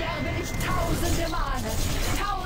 sterbe ich tausende Male. Tausende